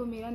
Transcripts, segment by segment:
ए मेरी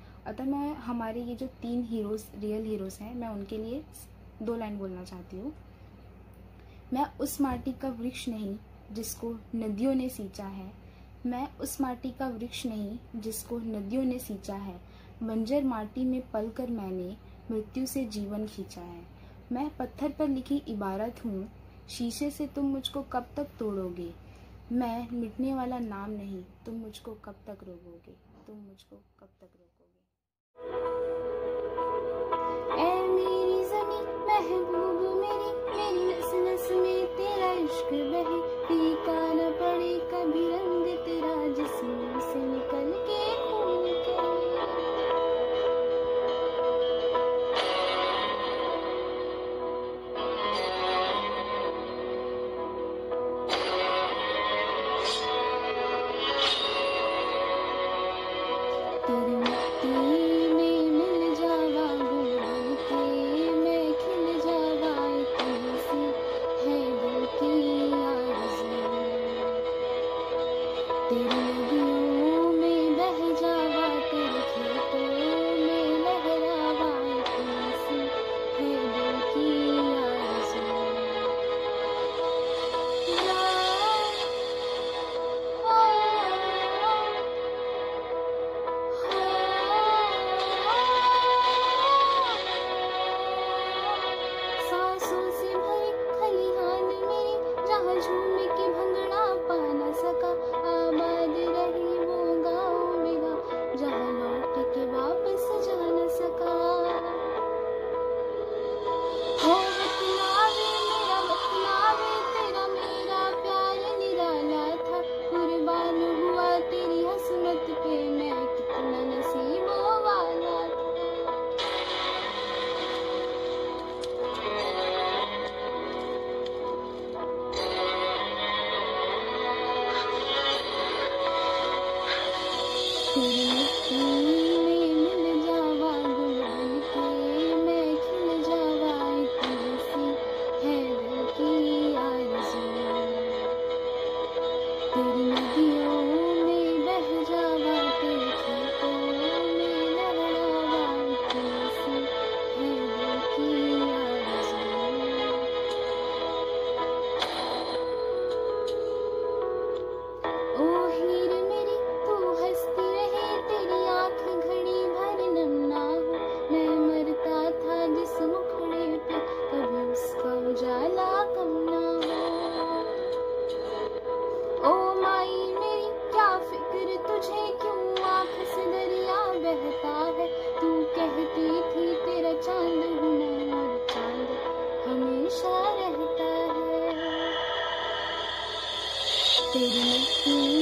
अतः मैं, हमारे ये जो तीन हीरोज़ रियल हीरोज़ हैं, मैं उनके लिए दो लाइन बोलना चाहती हूँ। मैं उस माटी का वृक्ष नहीं जिसको नदियों ने सींचा है। मैं उस माटी का वृक्ष नहीं जिसको नदियों ने सींचा है। बंजर माटी में पल कर मैंने मृत्यु से जीवन खींचा है। मैं पत्थर पर लिखी इबारत हूँ। शीशे से तुम मुझको कब तक तोड़ोगे? मैं मिटने वाला नाम नहीं। तुम मुझको कब तक रोगोगे तुम मुझको कब तक रोकोगे? महबूब मेरी मेरी beauty shut it